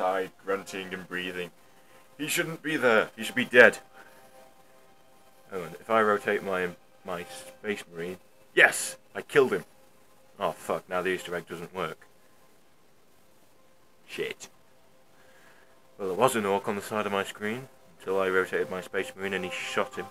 outside, grunting and breathing. He shouldn't be there. He should be dead. Oh, and if I rotate my my space marine, yes, I killed him. Oh fuck! Now the Easter egg doesn't work. Shit. Well, there was an orc on the side of my screen until I rotated my space marine and he shot him.